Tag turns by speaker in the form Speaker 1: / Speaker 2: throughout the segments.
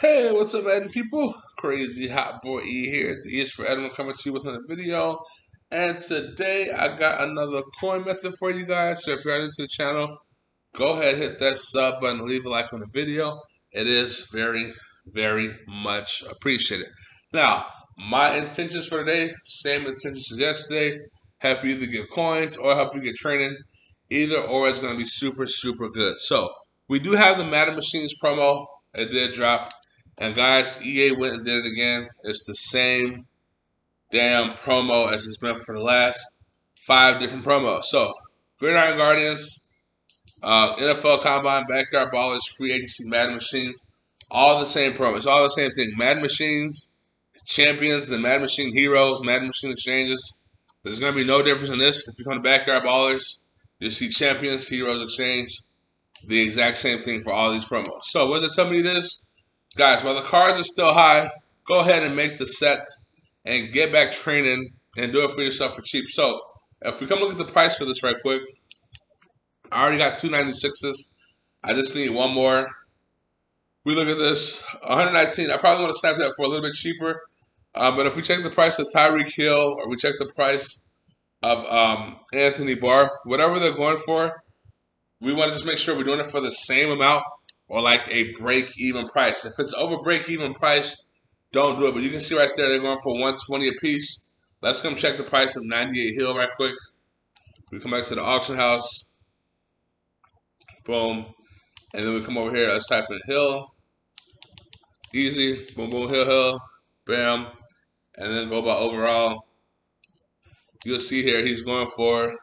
Speaker 1: Hey, what's up, Ed people? Crazy Hot Boy E here. at The E is for Edwin coming to you with another video. And today I got another coin method for you guys. So if you're new to the channel, go ahead hit that sub button, leave a like on the video. It is very, very much appreciated. Now, my intentions for today, same intentions as yesterday. Help you either get coins or help you get training. Either or is going to be super, super good. So, we do have the Madden Machines promo. It did drop. And guys, EA went and did it again. It's the same damn promo as it's been for the last five different promos. So, Gridiron Guardians, uh, NFL Combine, Backyard Ballers, Free Agency, Mad Machines, all the same promo. It's all the same thing. Mad Machines, Champions, the Mad Machine Heroes, Mad Machine Exchanges. There's going to be no difference in this. If you come to Backyard Ballers, you'll see Champions, Heroes Exchange, the exact same thing for all these promos. So, what does it tell me this? Guys, while the cards are still high, go ahead and make the sets and get back training and do it for yourself for cheap. So, if we come look at the price for this right quick, I already got two 96s. I just need one more. We look at this 119. I probably want to snap that for a little bit cheaper. Uh, but if we check the price of Tyreek Hill or we check the price of um, Anthony Barr, whatever they're going for, we want to just make sure we're doing it for the same amount or like a break even price. If it's over break even price, don't do it. But you can see right there they're going for 120 a piece. Let's come check the price of 98 Hill right quick. We come back to the auction house. Boom. And then we come over here. Let's type in Hill. Easy. Boom, boom, Hill, Hill. Bam. And then go by overall. You'll see here he's going for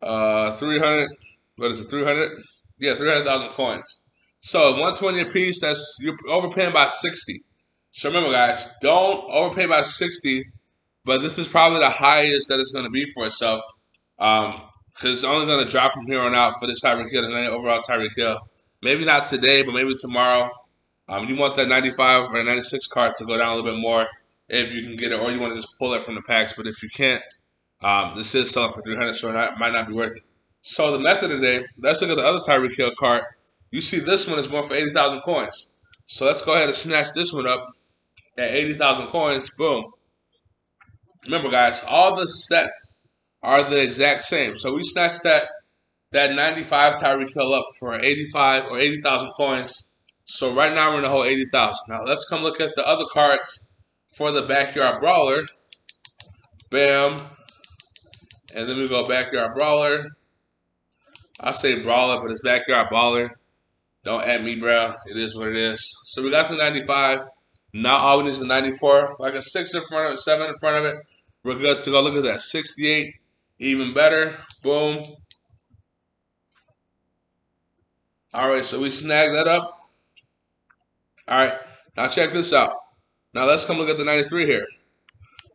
Speaker 1: uh 300. What is it? 300? Yeah, 300,000 coins. So 120 a piece, that's you're overpaying by 60. So remember, guys, don't overpay by 60, but this is probably the highest that it's going to be for itself. Um, because it's only going to drop from here on out for this Tyreek Hill and overall Tyreek Hill. Maybe not today, but maybe tomorrow. Um, you want that 95 or 96 card to go down a little bit more if you can get it, or you want to just pull it from the packs. But if you can't, um, this is selling for 300, so it might not be worth it. So the method today, let's look at the other Tyreek Hill card. You see this one is going for 80,000 coins. So let's go ahead and snatch this one up at 80,000 coins. Boom. Remember, guys, all the sets are the exact same. So we snatched that that 95 Tyreek Hill up for 85 or 80,000 coins. So right now we're in the whole 80,000. Now let's come look at the other cards for the Backyard Brawler. Bam. And then we go Backyard Brawler. I say brawler, but it's backyard baller. Don't at me, bro. It is what it is. So we got the 95. Now all we need is the 94. Like a six in front of it, seven in front of it. We're good to go. Look at that. 68. Even better. Boom. All right, so we snag that up. All right, now check this out. Now let's come look at the 93 here.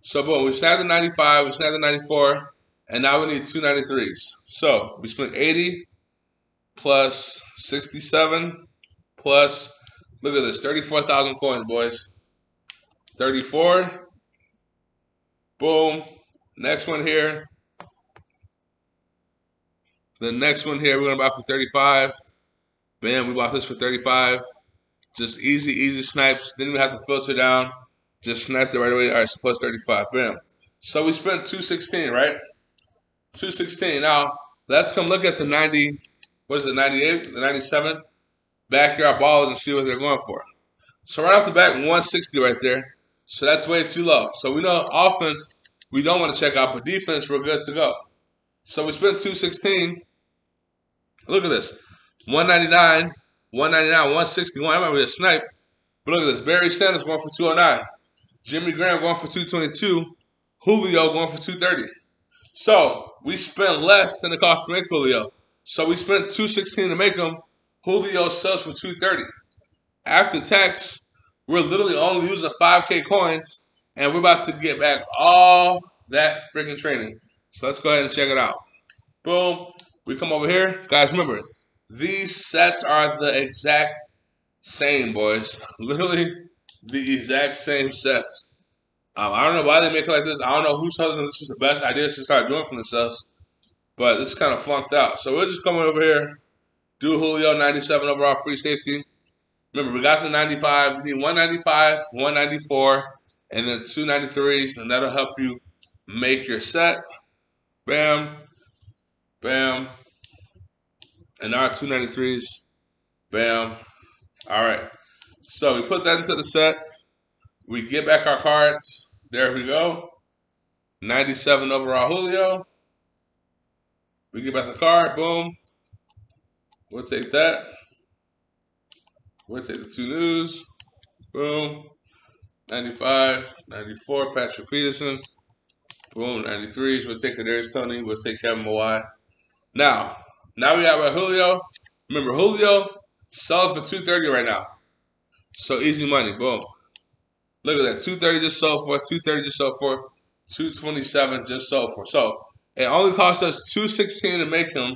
Speaker 1: So boom, we snagged the 95, we snagged the 94. And now we need two 93s. So we split 80 plus 67 plus, look at this, 34,000 coins, boys. 34. Boom. Next one here. The next one here, we're going to buy for 35. Bam, we bought this for 35. Just easy, easy snipes. Didn't even have to filter down. Just sniped it right away. All right, so plus 35. Bam. So we spent 216, right? 216. Now, let's come look at the 90, what is it, 98, the 97 backyard ballers and see what they're going for. So right off the bat, 160 right there. So that's way too low. So we know offense, we don't want to check out, but defense, we're good to go. So we spent 216. Look at this. 199, 199, 161. I be a snipe. But look at this. Barry Sanders going for 209. Jimmy Graham going for 222. Julio going for 230. So we spent less than the cost to make Julio. So we spent 216 to make him. Julio sells for 230. After tax, we're literally only using 5k coins, and we're about to get back all that freaking training. So let's go ahead and check it out. Boom. We come over here. Guys, remember, these sets are the exact same, boys. Literally the exact same sets. Um, I don't know why they make it like this. I don't know who told them this was the best idea to start doing for themselves. But this is kind of flunked out. So we're just coming over here, do Julio 97 overall free safety. Remember, we got the 95. We need 195, 194, and then two 93s, and that'll help you make your set. Bam, bam, and our two 93s. Bam. All right. So we put that into the set. We get back our cards. There we go. 97 overall Julio. We get back the card. Boom. We'll take that. We'll take the two news. Boom. 95, 94, Patrick Peterson. Boom, 93s. We'll take Kadarius Toney. We'll take Kevin Mawae. Now, now we have a Julio. Remember, Julio selling for 230 right now. So easy money. Boom. Look at that. 230 just sold for, 230 just sold for, 227 just sold for. So it only cost us 216 to make him,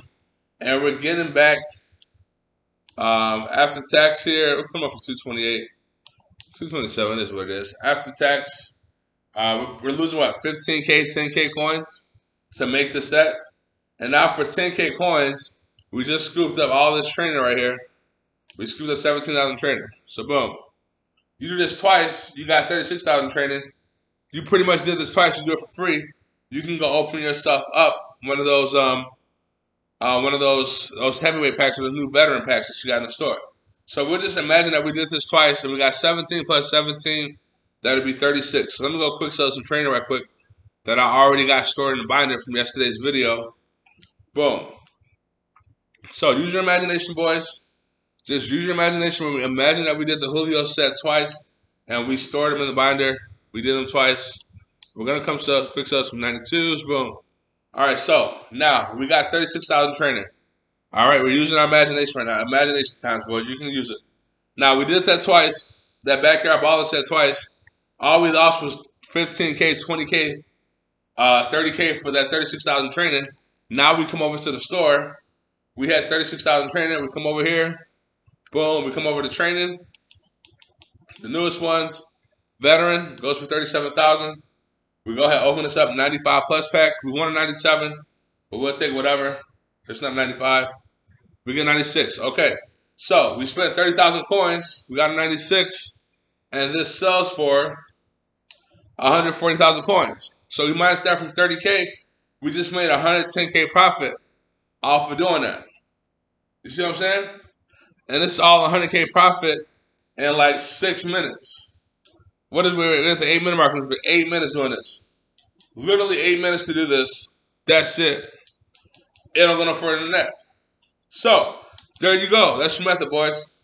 Speaker 1: and we're getting back um, after tax here. We're coming up for 228. 227 is what it is. After tax, uh, we're losing what 15k, 10k coins to make the set. And now for 10k coins, we just scooped up all this trainer right here. We scooped up 17,000 trainer. So boom. You do this twice, you got 36,000 training. You pretty much did this twice, you do it for free. You can go open yourself up one of those um uh, one of those those heavyweight packs or the new veteran packs that you got in the store. So we'll just imagine that we did this twice and we got 17 plus 17, that'd be 36. So let me go quick sell some training right quick that I already got stored in the binder from yesterday's video. Boom. So use your imagination, boys. Just use your imagination. Imagine that we did the Julio set twice and we stored them in the binder. We did them twice. We're gonna come sell quick sales from 92s. Boom. All right, so now we got 36,000 training. All right, we're using our imagination right now. Imagination times, boys. You can use it. Now we did that twice. That backyard baller set twice. All we lost was 15k, 20k, uh, 30k for that 36,000 training. Now we come over to the store. We had 36,000 training. We come over here. Boom. We come over to training. The newest ones. Veteran goes for 37,000. We go ahead open this up 95 plus pack. We want a 97, but we'll take whatever. If it's not 95, we get 96. Okay. So we spent 30,000 coins. We got a 96. And this sells for 140,000 coins. So we minus that from 30K we just made a 110k profit off of doing that. You see what I'm saying? And it's all 100k profit in like six minutes. What is we at the eight minute mark? For eight minutes doing this, literally eight minutes to do this. That's it. It don't go no further than that. So there you go. That's your method, boys.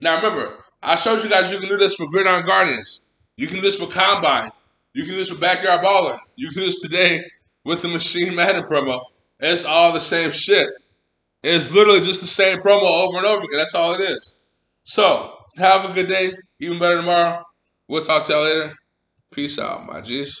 Speaker 1: Now remember, I showed you guys you can do this for Gridiron Guardians. You can do this for Combine. You can do this for Backyard Baller. You can do this today with the Machine Madden promo. It's all the same shit. It's literally just the same promo over and over again. That's all it is. So, have a good day. Even better tomorrow. We'll talk to y'all later. Peace out, my G's.